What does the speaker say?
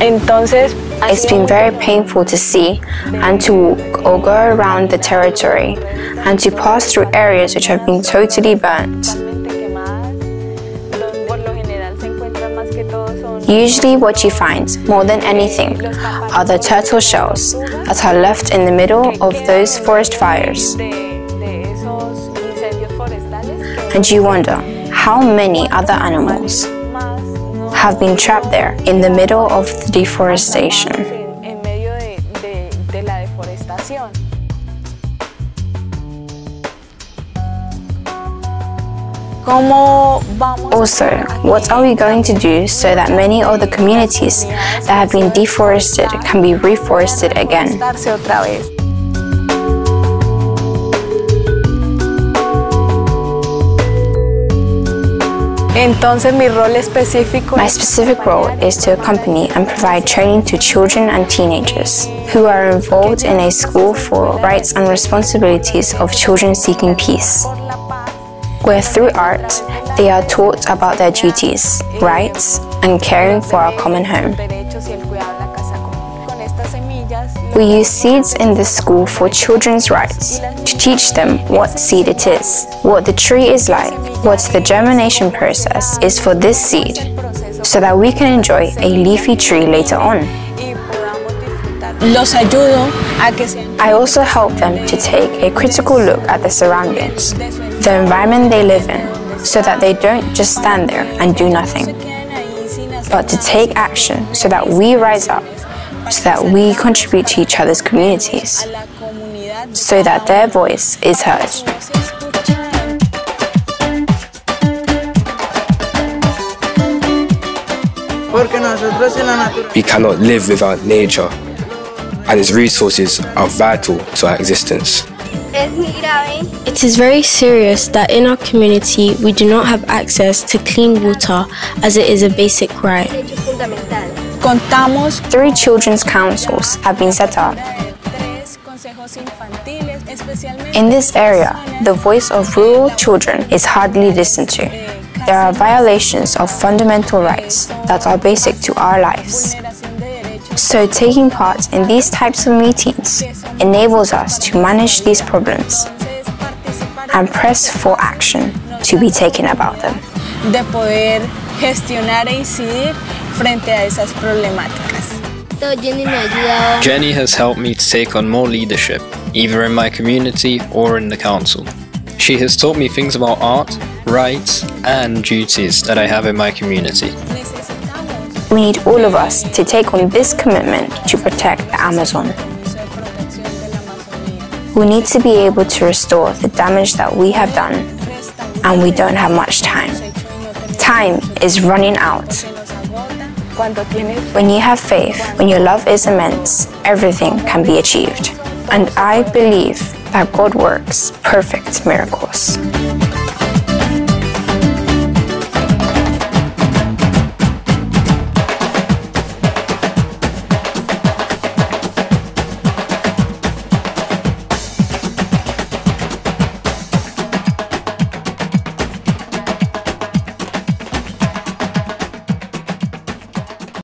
Entonces, It's been very painful to see and to walk or go around the territory and to pass through areas which have been totally burnt. Usually, what you find, more than anything, are the turtle shells that are left in the middle of those forest fires. And you wonder how many other animals have been trapped there in the middle of the deforestation. Also, what are we going to do so that many of the communities that have been deforested can be reforested again? Entonces mi rol específico My specific role is to accompany and provide training to children and teenagers who are involved in a school for rights and responsibilities of children seeking peace, where through art they are taught about their duties, rights, and caring for our common home. We use seeds in the school for children's rights to teach them what seed it is, what the tree is like, what the germination process is for this seed, so that we can enjoy a leafy tree later on. los ayudo a que se I also help them to take a critical look at the surroundings, the environment they live in, so that they don't just stand there and do nothing, but to take action so that we rise up, so that we contribute to each other's communities, so that their voice is heard. se escucha. Porque nosotros en la naturaleza We cannot live without nature, and its resources are vital to our existence. It is very serious that in our community we do not have access to clean water as it is a basic right. Contamos Three children's councils have been set up. tres consejos infantiles, especialmente In this area, the voice of rural children is hardly listened to. There are violations of fundamental rights that are basic to our lives. generación de derechos. So, taking part in these types of meetings enables us to manage these problems and press for action to be taken about them. De poder gestionar incidir frente a esas problemáticas. Jenny me ha ayudado Jenny has helped me to take on more leadership, either in my community or in the council. She has taught me things about art, rights, and duties that I have in my community. Necesitamos We need all of us to take on this commitment to protect the Amazon. un permiso de protección de la Amazonía. We need to be able to restore the damage that we have done, and we don't have much time. hecho y no tenemos Time is running out. When you have faith, when your love is immense, everything can be achieved. And I believe that God works perfect miracles.